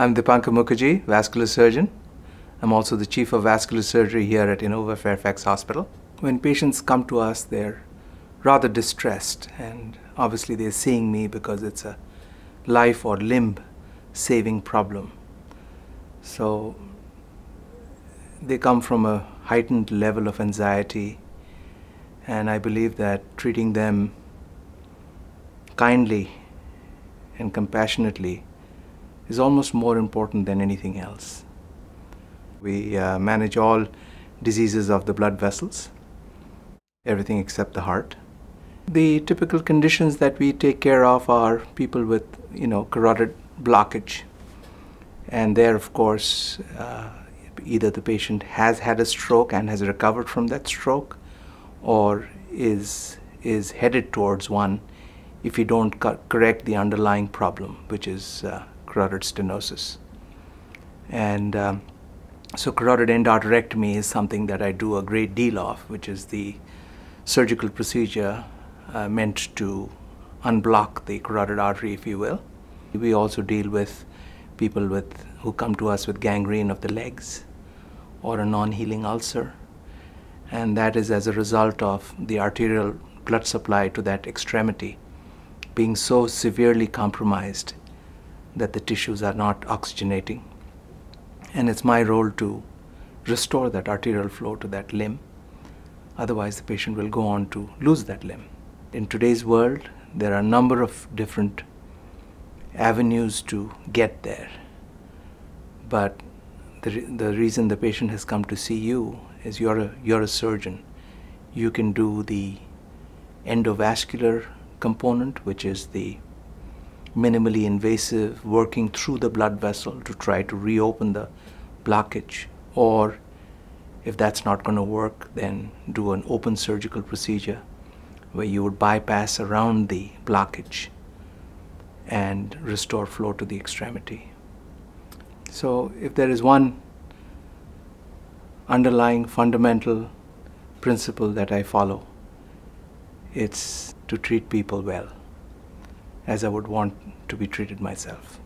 I'm Dipankar Mukherjee, vascular surgeon. I'm also the chief of vascular surgery here at Inova Fairfax Hospital. When patients come to us, they're rather distressed, and obviously they're seeing me because it's a life or limb saving problem. So they come from a heightened level of anxiety, and I believe that treating them kindly and compassionately is almost more important than anything else. We uh, manage all diseases of the blood vessels, everything except the heart. The typical conditions that we take care of are people with, you know, carotid blockage. And there, of course, uh, either the patient has had a stroke and has recovered from that stroke or is, is headed towards one if you don't correct the underlying problem, which is uh, carotid stenosis. And um, so carotid endarterectomy is something that I do a great deal of, which is the surgical procedure uh, meant to unblock the carotid artery, if you will. We also deal with people with, who come to us with gangrene of the legs or a non-healing ulcer. And that is as a result of the arterial blood supply to that extremity being so severely compromised that the tissues are not oxygenating. And it's my role to restore that arterial flow to that limb. Otherwise, the patient will go on to lose that limb. In today's world, there are a number of different avenues to get there. But the, the reason the patient has come to see you is you're a, you're a surgeon. You can do the endovascular component, which is the minimally invasive, working through the blood vessel to try to reopen the blockage. Or if that's not going to work, then do an open surgical procedure where you would bypass around the blockage and restore flow to the extremity. So if there is one underlying fundamental principle that I follow, it's to treat people well, as I would want to be treated myself.